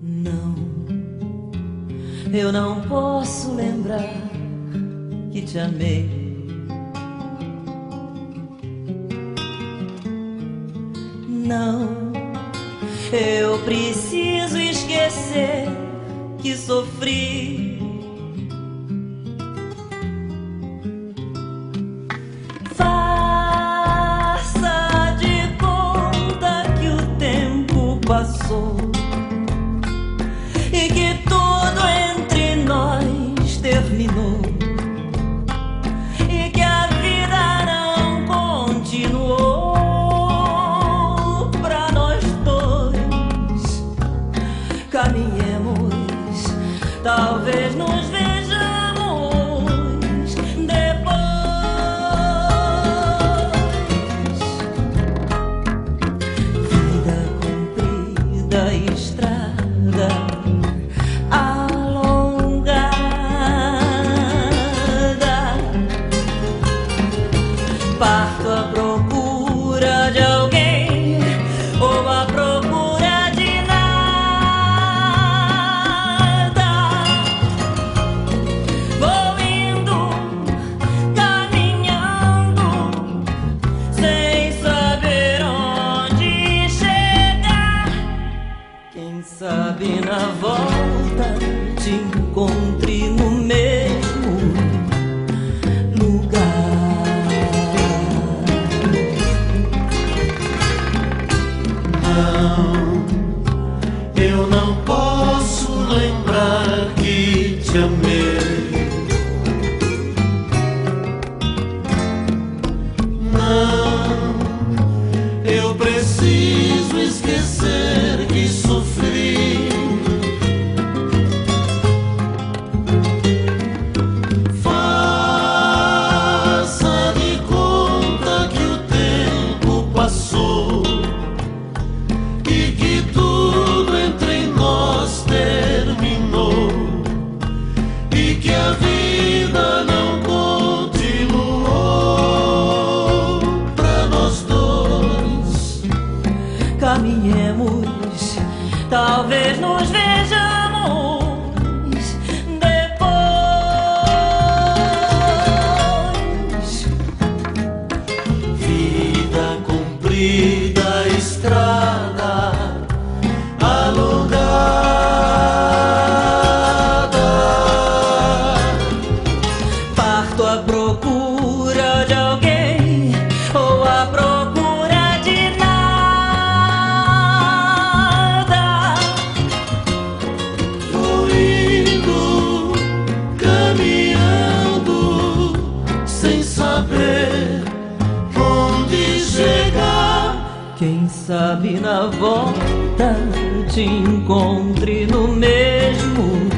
Não, eu não posso lembrar que te amei. Não, eu preciso esquecer que sofri. E que a vida não continuou pra nós dois. Caminhemos, talvez nos vejamos Parto à procura de alguém ou à procura de nada. Vou indo, caminhando, sem saber onde chegar. Quem sabe na volta te encontre Eu talvez nos vejamos depois. Vida comprida, estrada alongada. Parto à procura Quem sabe na volta te encontre no mesmo